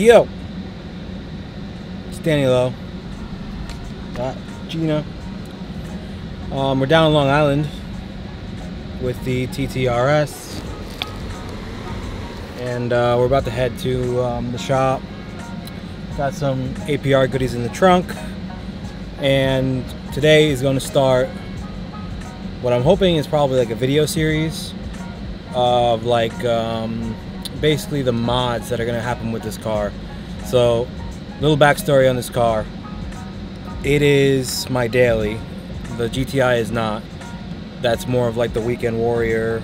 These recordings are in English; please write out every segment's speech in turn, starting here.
Yo. It's Danny Lowe. Got Gina. Um, we're down on Long Island with the TTRS. And uh, we're about to head to um, the shop. Got some APR goodies in the trunk. And today is going to start what I'm hoping is probably like a video series of like um, basically the mods that are going to happen with this car. So, little backstory on this car. It is my daily. The GTI is not. That's more of like the weekend warrior,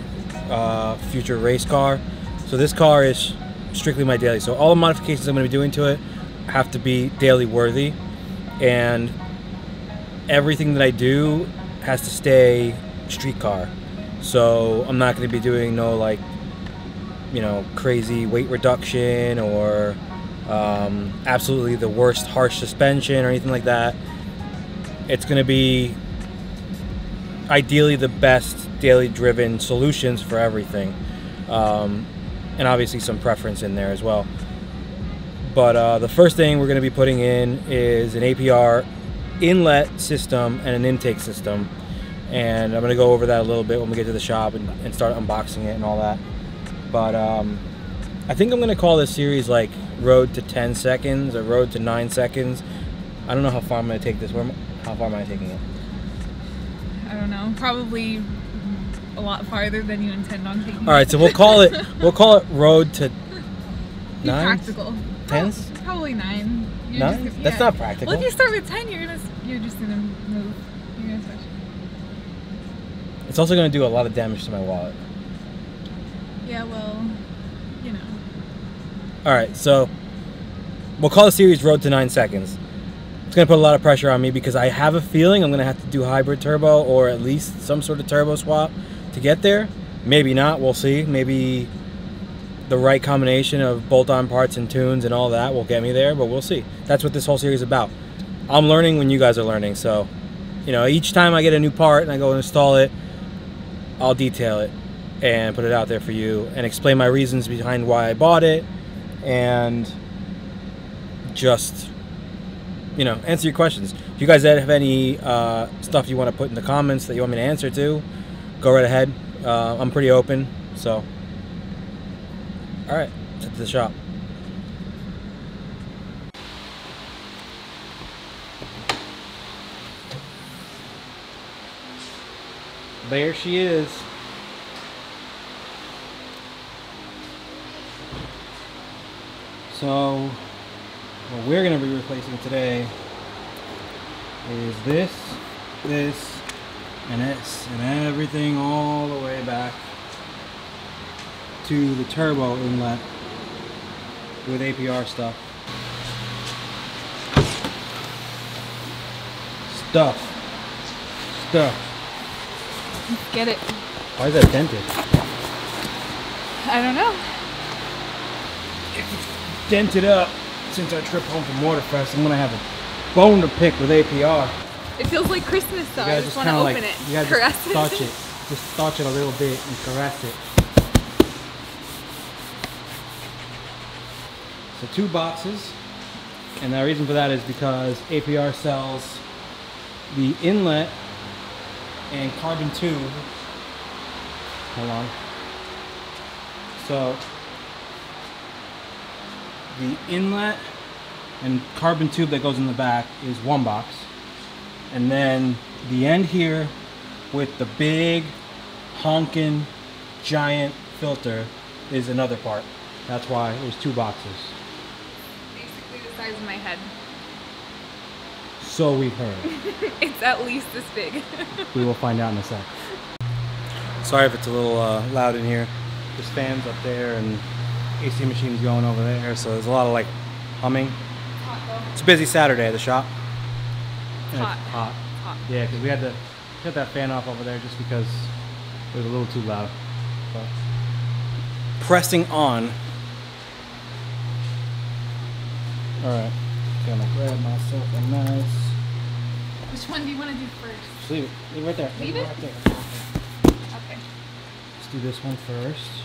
uh, future race car. So this car is strictly my daily. So all the modifications I'm going to be doing to it have to be daily worthy, and everything that I do has to stay street car. So I'm not going to be doing no like, you know, crazy weight reduction or um, absolutely the worst harsh suspension or anything like that. It's going to be ideally the best daily driven solutions for everything. Um, and obviously some preference in there as well. But uh, the first thing we're going to be putting in is an APR inlet system and an intake system and I'm gonna go over that a little bit when we get to the shop and, and start unboxing it and all that. But um, I think I'm gonna call this series like Road to 10 Seconds or Road to 9 Seconds. I don't know how far I'm gonna take this. Where, how far am I taking it? I don't know. Probably a lot farther than you intend on taking. All right, so we'll call it we'll call it Road to Be nine. practical. Tens? Probably nine. You're Nine? just- That's not practical. Well, if you start with ten, you're gonna you're just gonna move. You're gonna switch. It's also gonna do a lot of damage to my wallet. Yeah, well, you know. All right, so we'll call the series Road to Nine Seconds. It's gonna put a lot of pressure on me because I have a feeling I'm gonna have to do hybrid turbo or at least some sort of turbo swap to get there. Maybe not. We'll see. Maybe the right combination of bolt-on parts and tunes and all that will get me there, but we'll see. That's what this whole series is about. I'm learning when you guys are learning, so you know, each time I get a new part and I go install it, I'll detail it and put it out there for you and explain my reasons behind why I bought it and just you know answer your questions. If you guys have any uh, stuff you want to put in the comments that you want me to answer to, go right ahead. Uh, I'm pretty open, so all right, to the shop. There she is. So, what we're going to be replacing today is this, this, and this, and everything all the way back to the turbo inlet with APR stuff. Stuff. Stuff. Get it. Why is that dented? I don't know. Dented up since our trip home from Waterfest. I'm gonna have a bone to pick with APR. It feels like Christmas though. You I just want to open like, it. you gotta Caress just touch it. Just touch it a little bit and caress it. So two boxes, and the reason for that is because APR sells the inlet and carbon tube. Hold on. So the inlet and carbon tube that goes in the back is one box. And then the end here with the big honking giant filter is another part. That's why it was two boxes. Basically the size of my head. So we've heard. it's at least this big. we will find out in a sec. Sorry if it's a little uh, loud in here. There's fans up there and AC machines going over there, so there's a lot of like humming. It's a busy Saturday at the shop. And it's Hot. hot. Hot. Yeah, because we had to cut that fan off over there just because it was a little too loud. Pressing on. All right, gonna grab myself a nice. Which one do you want to do first? Just leave it. Leave it right there. Leave it it? right there. Okay. Let's do this one first.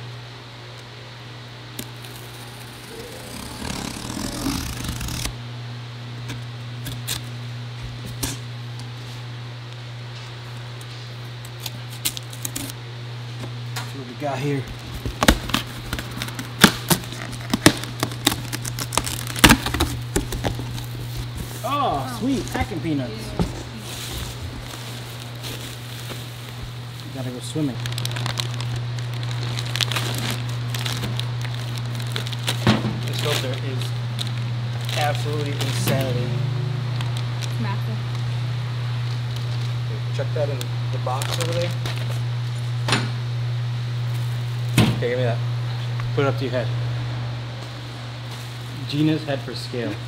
got here. Oh, sweet packing peanuts. Gotta go swimming. This filter is absolutely insanity. Massive. Check that in the box over there. Okay, give me that. Put it up to your head. Gina's head for scale.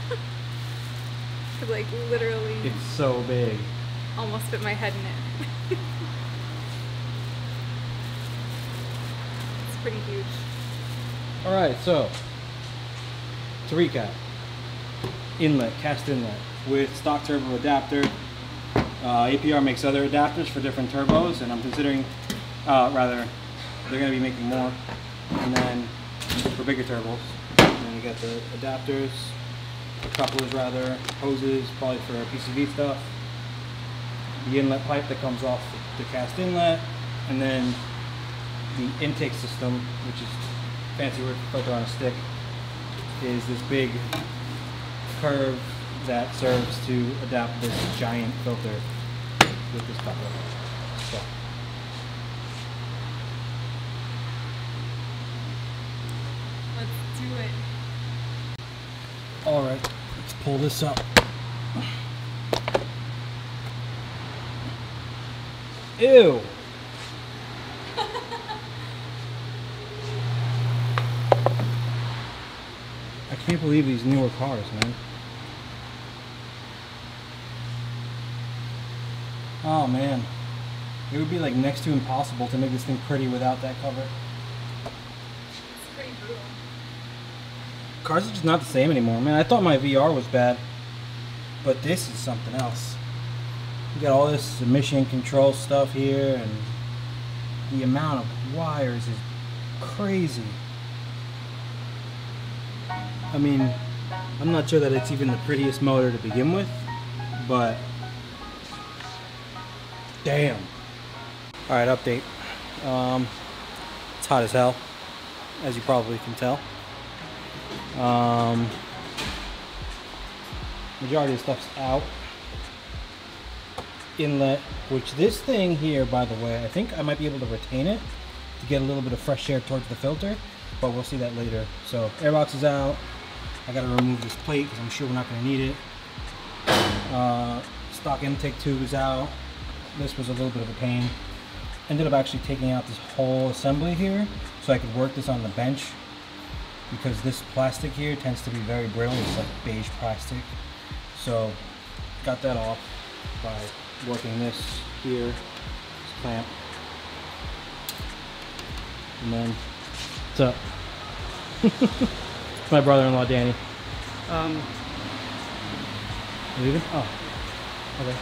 Like literally It's so big. almost fit my head in it. it's pretty huge. All right, so to recap, inlet, cast inlet with stock turbo adapter. Uh, APR makes other adapters for different turbos, and I'm considering, uh, rather, they're going to be making more, and then for bigger turbos. And then you get the adapters, the couplers rather, hoses, probably for PCV stuff. The inlet pipe that comes off the cast inlet, and then the intake system, which is fancy word for filter on a stick, is this big curve that serves to adapt this giant filter with this coupler. So. Do it. All right, let's pull this up. Ew. I can't believe these newer cars, man. Oh man. It would be like next to impossible to make this thing pretty without that cover. It's pretty brutal. Cars are just not the same anymore, man. I thought my VR was bad, but this is something else. You got all this emission control stuff here, and the amount of wires is crazy. I mean, I'm not sure that it's even the prettiest motor to begin with, but damn. All right, update. Um, it's hot as hell, as you probably can tell. Um, majority of stuff's out. Inlet, which this thing here, by the way, I think I might be able to retain it to get a little bit of fresh air towards the filter, but we'll see that later. So airbox is out. I gotta remove this plate because I'm sure we're not gonna need it. Uh, stock intake tube is out. This was a little bit of a pain. Ended up actually taking out this whole assembly here so I could work this on the bench because this plastic here tends to be very brittle. It's like beige plastic. So got that off by working this here, this clamp. And then, what's up? it's my brother-in-law, Danny. Um, leaving? Oh, okay.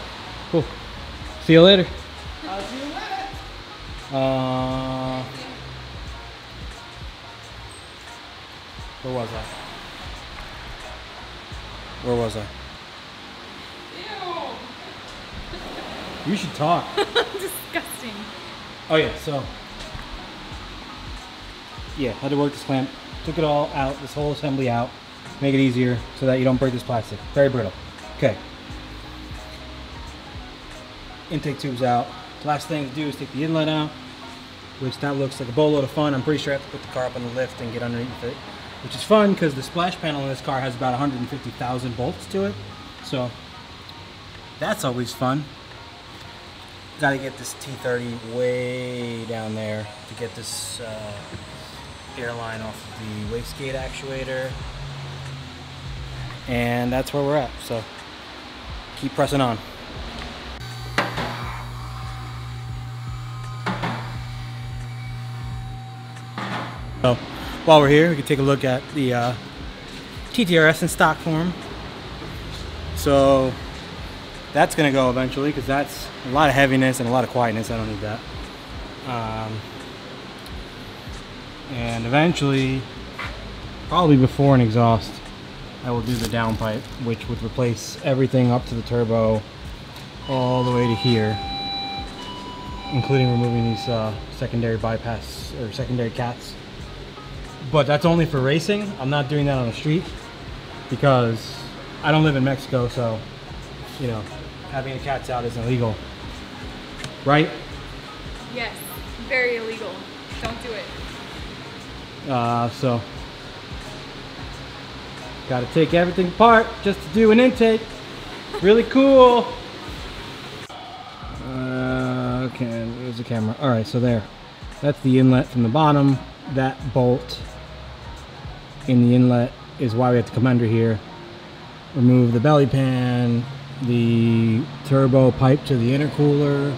Cool. See you later. I'll see you later. Uh, where was I? Where was I? Ew. You should talk. Disgusting. Oh yeah, so yeah, had to work this clamp. Took it all out, this whole assembly out, make it easier so that you don't break this plastic. Very brittle. Okay. Intake tubes out. Last thing to do is take the inlet out, which that looks like a boatload of fun. I'm pretty sure I have to put the car up on the lift and get underneath it, which is fun because the splash panel in this car has about 150,000 bolts to it. So that's always fun. Got to get this T30 way down there to get this uh, airline off of the wastegate actuator. And that's where we're at. So keep pressing on. So while we're here, we can take a look at the uh, TTRS in stock form. So that's gonna go eventually because that's a lot of heaviness and a lot of quietness. I don't need that. Um, and eventually, probably before an exhaust, I will do the downpipe, which would replace everything up to the turbo all the way to here. including removing these uh, secondary bypass or secondary cats. But that's only for racing. I'm not doing that on the street because I don't live in Mexico, so you know, having the cats out isn't illegal, right? Yes, very illegal. Don't do it. Uh, so got to take everything apart just to do an intake. Really cool. Uh, okay, there's the camera. All right, so there. That's the inlet from the bottom. That bolt in the inlet is why we have to come under here. Remove the belly pan, the turbo pipe to the intercooler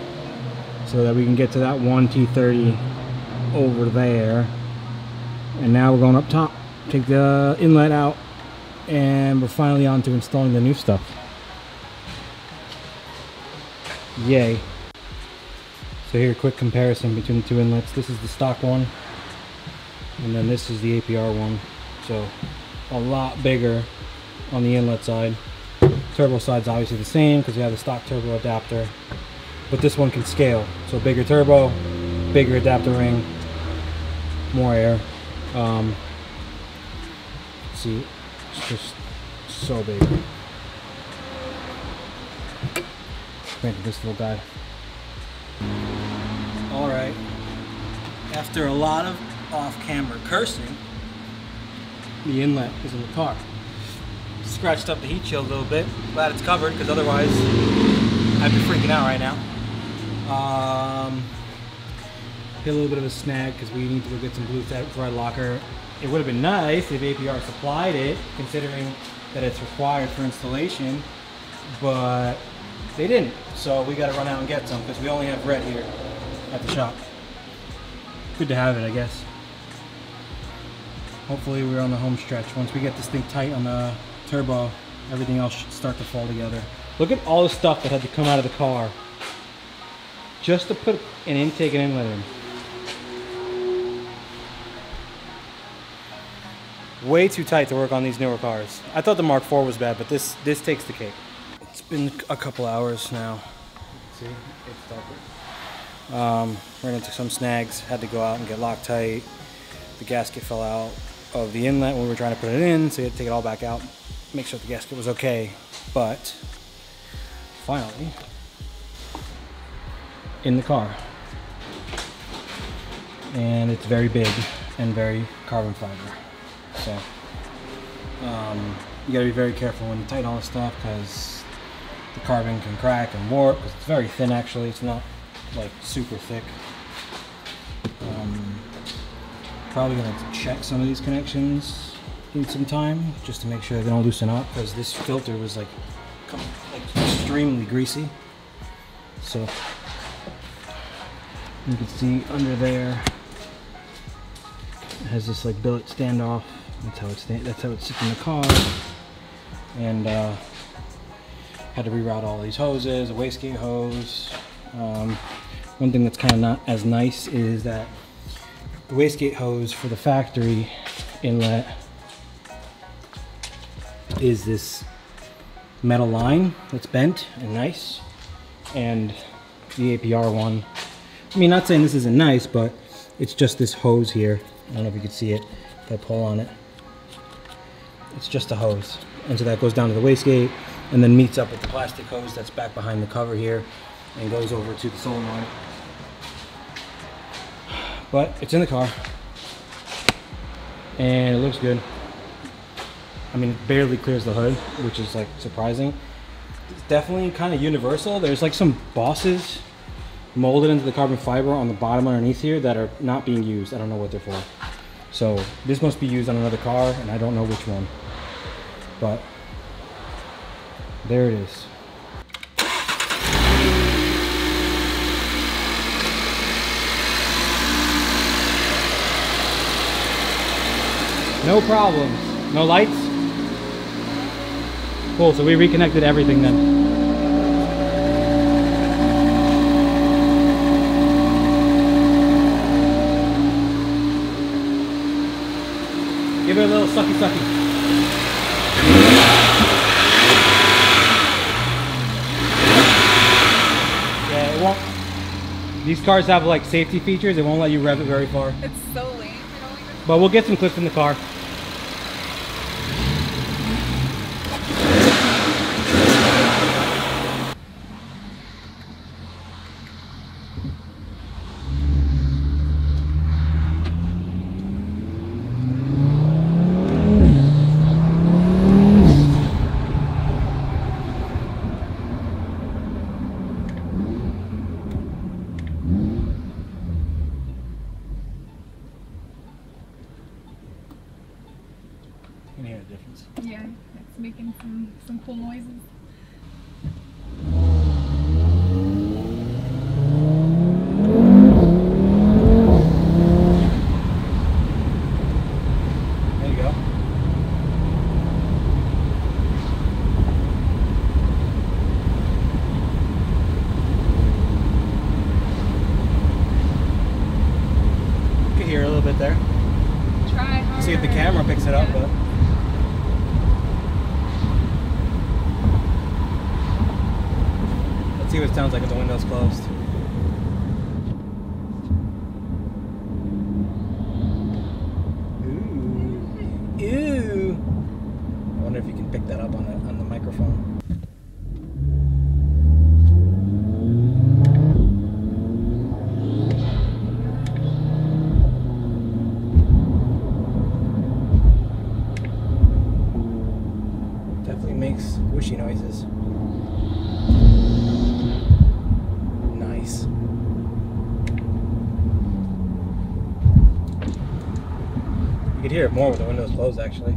so that we can get to that one T30 over there. And now we're going up top. Take the inlet out and we're finally on to installing the new stuff. Yay. So here, a quick comparison between the two inlets. This is the stock one, and then this is the APR one. So a lot bigger on the inlet side. Turbo side's obviously the same because we have the stock turbo adapter, but this one can scale. So bigger turbo, bigger adapter ring, more air. Um, see, it's just so big. Granted, this little guy. All right. After a lot of off-camera cursing, the inlet is in the car. Scratched up the heat shield a little bit. Glad it's covered because otherwise I'd be freaking out right now. Um, hit a little bit of a snag because we need to go get some blue thread locker. It would have been nice if APR supplied it, considering that it's required for installation, but they didn't. So we got to run out and get some because we only have red here at the shop. Good to have it, I guess. Hopefully we're on the home stretch. Once we get this thing tight on the turbo, everything else should start to fall together. Look at all the stuff that had to come out of the car just to put an intake and inlet in. Way too tight to work on these newer cars. I thought the Mark IV was bad, but this this takes the cake. It's been a couple hours now. See, it's darker. Um, ran into some snags. Had to go out and get Loctite. The gasket fell out of the inlet when we were trying to put it in, so we had to take it all back out. Make sure the gasket was okay. But finally, in the car, and it's very big and very carbon fiber. So um, you gotta be very careful when you tighten all this stuff because the carbon can crack and warp. It's very thin actually. It's not like super thick. Probably gonna check some of these connections in some time just to make sure they don't loosen up because this filter was like, like extremely greasy. So you can see under there it has this like billet standoff that's how it's that's how it sits in the car. And uh, had to reroute all these hoses, a wastegate hose. Um, one thing that's kind of not as nice is that the wastegate hose for the factory inlet is this metal line that's bent and nice and the APR one I mean not saying this isn't nice but it's just this hose here I don't know if you can see it if I pull on it it's just a hose. And so that goes down to the wastegate and then meets up with the plastic hose that's back behind the cover here and goes over to the solenoid. But it's in the car and it looks good. I mean, it barely clears the hood, which is like surprising. It's definitely kind of universal. There's like some bosses molded into the carbon fiber on the bottom underneath here that are not being used. I don't know what they're for. So this must be used on another car and I don't know which one but there it is. No problems. No lights? Cool, so we reconnected everything then. Give it a little sucky sucky. These cars have like safety features. It won't let you rev it very far. It's so lame. I don't even. But we'll get some clips in the car. You can hear the difference. Yeah, it's making some some cool noises. There you go. You can hear a little bit there. Try. See if the camera picks it up, but. See what it sounds like with the windows closed. Ooh. Ooh. I wonder if you can pick that up on the on the microphone. Definitely makes whooshy noises. Nice. Hear more with the windows closed, actually.